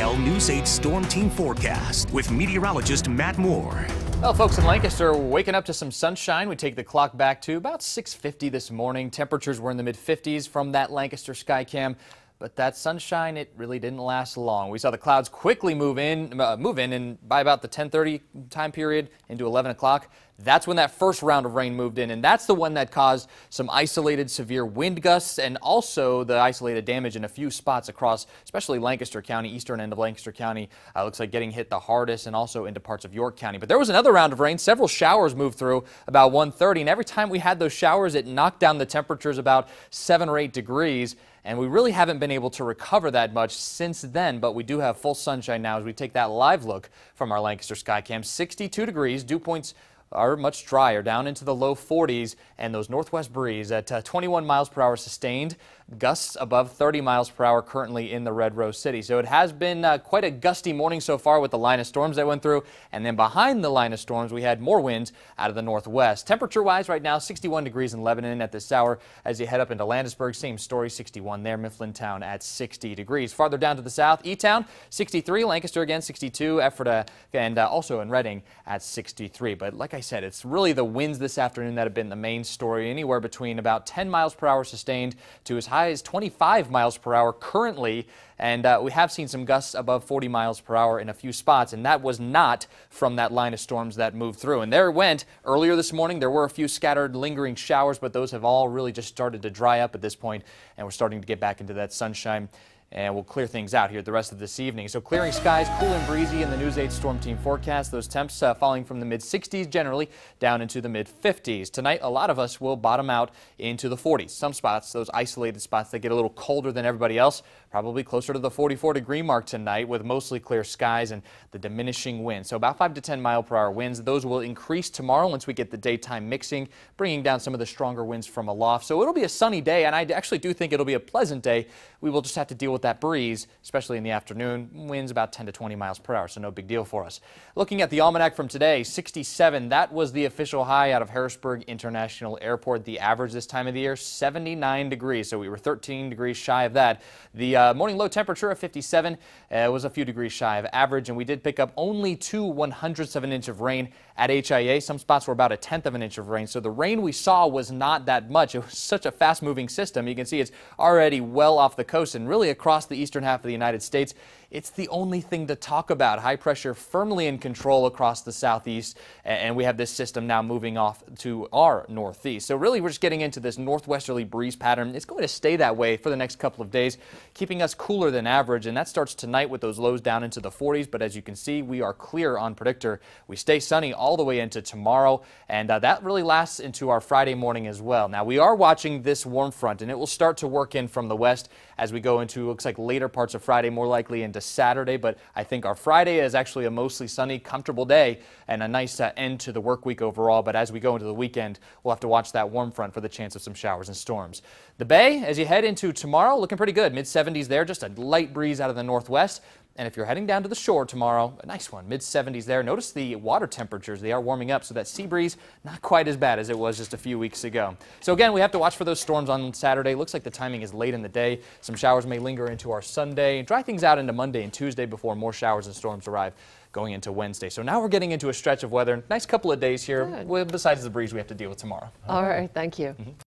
WGAL News 8 Storm Team Forecast with meteorologist Matt Moore. Well, folks in Lancaster waking up to some sunshine. We take the clock back to about 6.50 this morning. Temperatures were in the mid-50s from that Lancaster Skycam. But that sunshine, it really didn't last long. We saw the clouds quickly move in, uh, move in, and by about the 10:30 time period into 11 o'clock, that's when that first round of rain moved in, and that's the one that caused some isolated severe wind gusts and also the isolated damage in a few spots across, especially Lancaster County, eastern end of Lancaster County. Uh, looks like getting hit the hardest, and also into parts of York County. But there was another round of rain. Several showers moved through about 1:30, and every time we had those showers, it knocked down the temperatures about seven or eight degrees and we really haven't been able to recover that much since then, but we do have full sunshine now as we take that live look from our Lancaster Skycam. 62 degrees, dew points are much drier, down into the low 40s, and those northwest breeze at uh, 21 miles per hour sustained, gusts above 30 miles per hour currently in the Red Rose City. So it has been uh, quite a gusty morning so far with the line of storms that went through, and then behind the line of storms, we had more winds out of the northwest. Temperature-wise, right now, 61 degrees in Lebanon at this hour. As you head up into Landisburg, same story, 61 there. Mifflintown at 60 degrees. Farther down to the south, E-Town, 63. Lancaster again, 62. Ephrata and uh, also in Reading at 63. But like I I said, it's really the winds this afternoon that have been the main story, anywhere between about 10 miles per hour sustained to as high as 25 miles per hour currently. And uh, we have seen some gusts above 40 miles per hour in a few spots, and that was not from that line of storms that moved through. And there it went earlier this morning. There were a few scattered lingering showers, but those have all really just started to dry up at this point, and we're starting to get back into that sunshine and we'll clear things out here the rest of this evening. So clearing skies, cool and breezy in the News 8 Storm Team forecast. Those temps uh, falling from the mid 60s generally down into the mid 50s. Tonight, a lot of us will bottom out into the 40s. Some spots, those isolated spots that get a little colder than everybody else, probably closer to the 44 degree mark tonight with mostly clear skies and the diminishing wind. So about 5 to 10 mile per hour winds. Those will increase tomorrow once we get the daytime mixing, bringing down some of the stronger winds from aloft. So it'll be a sunny day, and I actually do think it'll be a pleasant day. We will just have to deal with that breeze, especially in the afternoon. Winds about 10 to 20 miles per hour, so no big deal for us. Looking at the almanac from today, 67, that was the official high out of Harrisburg International Airport. The average this time of the year, 79 degrees, so we were 13 degrees shy of that. The uh, uh, morning low temperature of 57 uh, was a few degrees shy of average, and we did pick up only two one hundredths of an inch of rain at HIA. Some spots were about a tenth of an inch of rain, so the rain we saw was not that much. It was such a fast-moving system. You can see it's already well off the coast and really across the eastern half of the United States. It's the only thing to talk about. High pressure firmly in control across the southeast, and we have this system now moving off to our northeast. So really, we're just getting into this northwesterly breeze pattern. It's going to stay that way for the next couple of days, keeping us cooler than average, and that starts tonight with those lows down into the 40s. But as you can see, we are clear on predictor. We stay sunny all the way into tomorrow, and uh, that really lasts into our Friday morning as well. Now, we are watching this warm front, and it will start to work in from the west as we go into, looks like later parts of Friday, more likely into Saturday. But I think our Friday is actually a mostly sunny, comfortable day and a nice uh, end to the work week overall. But as we go into the weekend, we'll have to watch that warm front for the chance of some showers and storms. The Bay, as you head into tomorrow, looking pretty good. Mid 70s there, just a light breeze out of the northwest. And if you're heading down to the shore tomorrow, a nice one, mid 70s there. Notice the water temperatures, they are warming up, so that sea breeze not quite as bad as it was just a few weeks ago. So again, we have to watch for those storms on Saturday. Looks like the timing is late in the day. Some showers may linger into our Sunday, dry things out into Monday and Tuesday before more showers and storms arrive going into Wednesday. So now we're getting into a stretch of weather. Nice couple of days here, besides the breeze we have to deal with tomorrow. All right, thank you. Mm -hmm.